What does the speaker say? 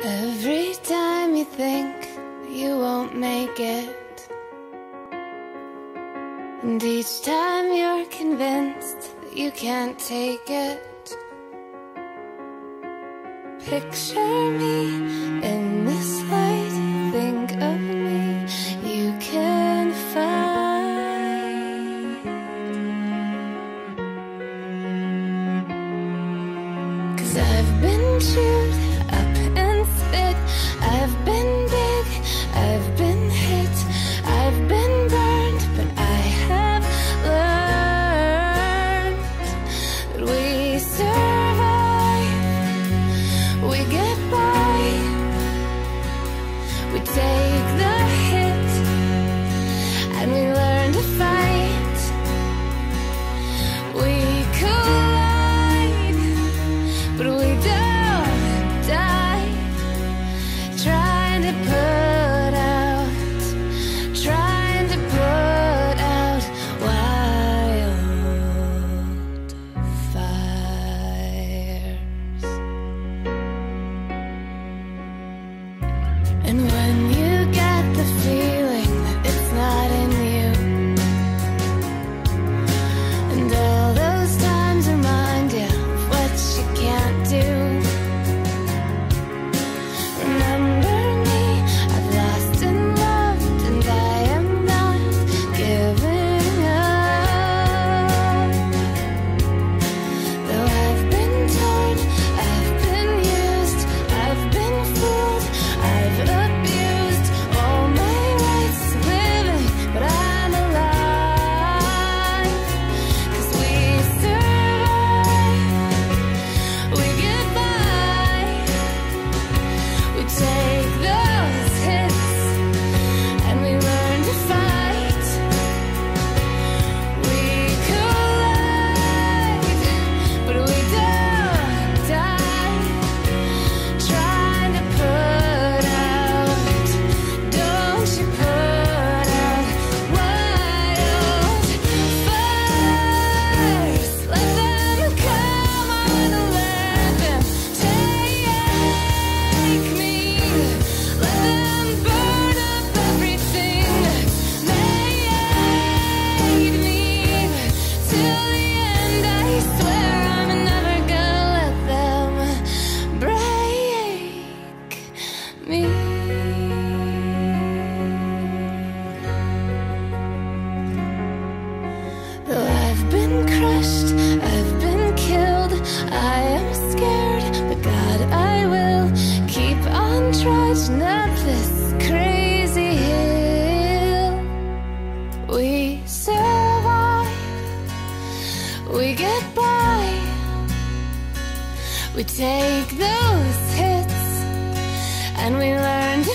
Every time you think you won't make it And each time you're convinced that you can't take it Picture me in this light, think of me You can find. Cause I've been choosing we take the hit and we learn to fight. me. Though I've been crushed, I've been killed, I am scared, but God, I will keep on trudging up this crazy hill. We survive, we get by, we take those hits and we learned